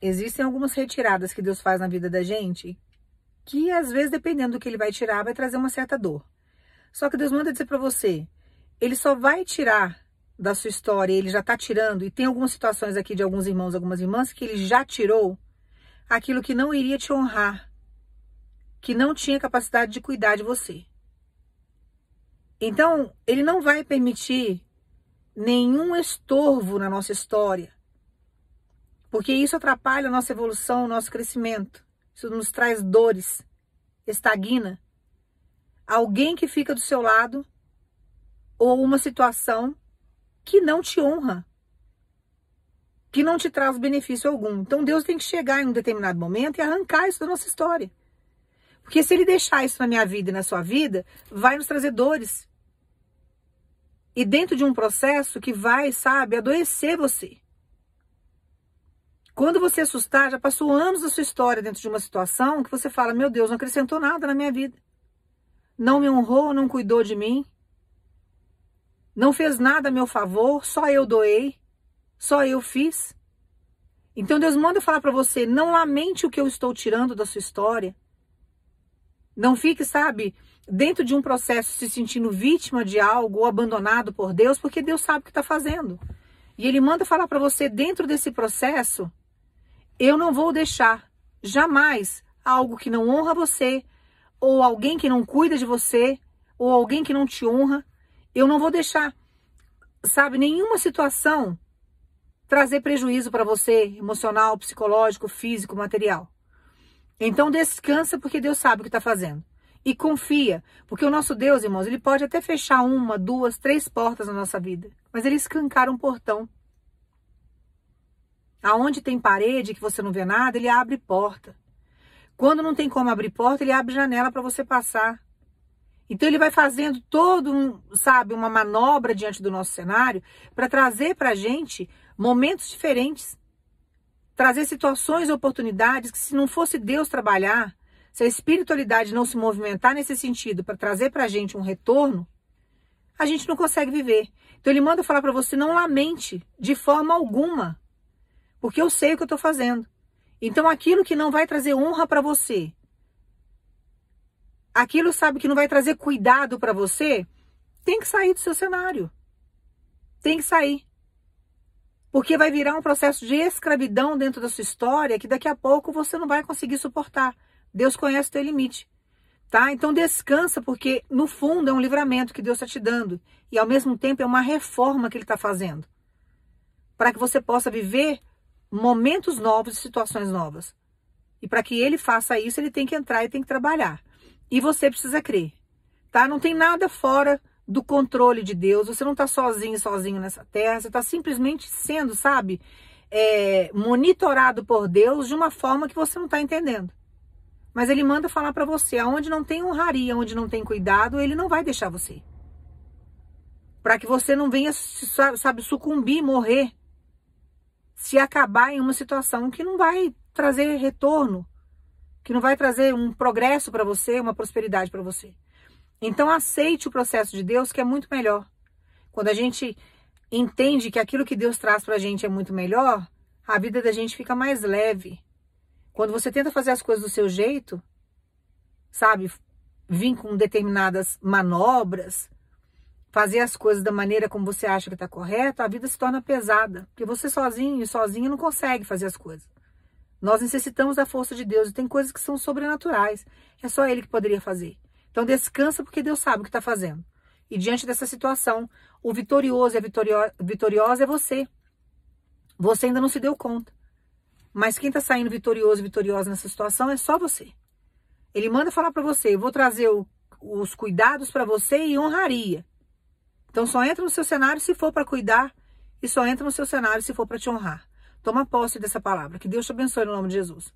existem algumas retiradas que Deus faz na vida da gente que às vezes, dependendo do que ele vai tirar, vai trazer uma certa dor. Só que Deus manda dizer para você, ele só vai tirar da sua história, ele já está tirando, e tem algumas situações aqui de alguns irmãos, algumas irmãs, que ele já tirou aquilo que não iria te honrar, que não tinha capacidade de cuidar de você. Então, ele não vai permitir nenhum estorvo na nossa história, porque isso atrapalha a nossa evolução, o nosso crescimento. Isso nos traz dores, estagna. Alguém que fica do seu lado ou uma situação que não te honra, que não te traz benefício algum. Então Deus tem que chegar em um determinado momento e arrancar isso da nossa história. Porque se ele deixar isso na minha vida e na sua vida, vai nos trazer dores. E dentro de um processo que vai, sabe, adoecer você. Quando você assustar, já passou anos da sua história dentro de uma situação que você fala: Meu Deus, não acrescentou nada na minha vida. Não me honrou, não cuidou de mim. Não fez nada a meu favor, só eu doei, só eu fiz. Então Deus manda falar para você: não lamente o que eu estou tirando da sua história. Não fique, sabe, dentro de um processo se sentindo vítima de algo ou abandonado por Deus, porque Deus sabe o que está fazendo. E Ele manda falar para você, dentro desse processo, eu não vou deixar jamais algo que não honra você, ou alguém que não cuida de você, ou alguém que não te honra. Eu não vou deixar, sabe, nenhuma situação trazer prejuízo para você, emocional, psicológico, físico, material. Então descansa porque Deus sabe o que está fazendo. E confia, porque o nosso Deus, irmãos, ele pode até fechar uma, duas, três portas na nossa vida, mas ele escancara um portão. Aonde tem parede que você não vê nada, ele abre porta. Quando não tem como abrir porta, ele abre janela para você passar. Então ele vai fazendo todo, um, sabe, uma manobra diante do nosso cenário para trazer para a gente momentos diferentes, trazer situações, oportunidades que se não fosse Deus trabalhar, se a espiritualidade não se movimentar nesse sentido para trazer para a gente um retorno, a gente não consegue viver. Então ele manda falar para você não lamente de forma alguma porque eu sei o que eu estou fazendo. Então aquilo que não vai trazer honra para você, aquilo sabe que não vai trazer cuidado para você, tem que sair do seu cenário. Tem que sair. Porque vai virar um processo de escravidão dentro da sua história que daqui a pouco você não vai conseguir suportar. Deus conhece o teu limite. Tá? Então descansa, porque no fundo é um livramento que Deus está te dando. E ao mesmo tempo é uma reforma que Ele está fazendo. Para que você possa viver momentos novos e situações novas. E para que ele faça isso, ele tem que entrar e tem que trabalhar. E você precisa crer, tá? Não tem nada fora do controle de Deus. Você não está sozinho, sozinho nessa terra. Você está simplesmente sendo, sabe, é, monitorado por Deus de uma forma que você não está entendendo. Mas ele manda falar para você, aonde não tem honraria, onde não tem cuidado, ele não vai deixar você. Para que você não venha, sabe, sucumbir, morrer se acabar em uma situação que não vai trazer retorno, que não vai trazer um progresso para você, uma prosperidade para você. Então aceite o processo de Deus que é muito melhor. Quando a gente entende que aquilo que Deus traz para a gente é muito melhor, a vida da gente fica mais leve. Quando você tenta fazer as coisas do seu jeito, sabe, vir com determinadas manobras, fazer as coisas da maneira como você acha que está correto, a vida se torna pesada. Porque você sozinho e sozinho não consegue fazer as coisas. Nós necessitamos da força de Deus e tem coisas que são sobrenaturais. É só Ele que poderia fazer. Então descansa porque Deus sabe o que está fazendo. E diante dessa situação, o vitorioso e a vitorio vitoriosa é você. Você ainda não se deu conta. Mas quem está saindo vitorioso e vitoriosa nessa situação é só você. Ele manda falar para você: eu vou trazer o, os cuidados para você e honraria. Então só entra no seu cenário se for para cuidar e só entra no seu cenário se for para te honrar. Toma posse dessa palavra. Que Deus te abençoe no nome de Jesus.